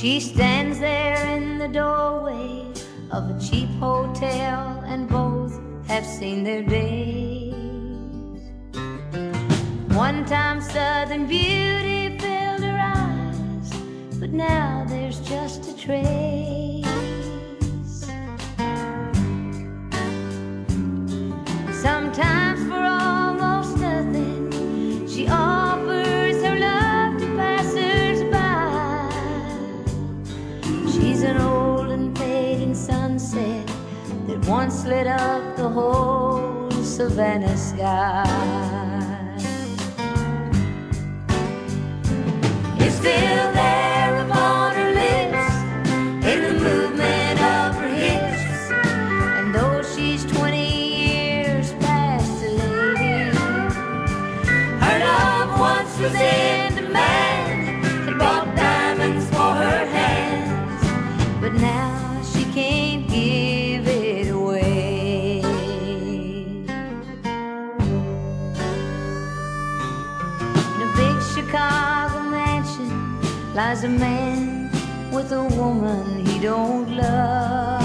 She stands there in the doorway of a cheap hotel, and both have seen their days. One time, Southern beauty filled her eyes, but now there's just a trace. Once lit up the whole Savannah sky. It's still there upon her lips, in the movement of her hips. And though she's 20 years past a lady, her love once was in lies a man with a woman he don't love.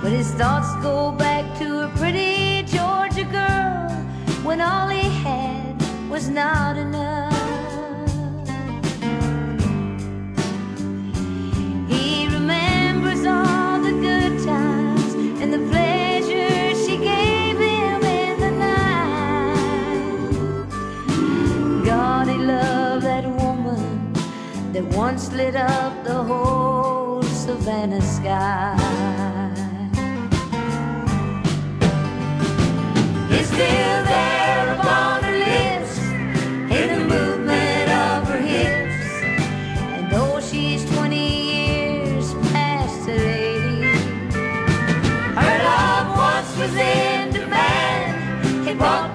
But his thoughts go back to a pretty Georgia girl when all he had was not that once lit up the whole Savannah sky. It's still there upon her lips, in the movement of her hips, and though she's 20 years past today, her love once was in demand. It brought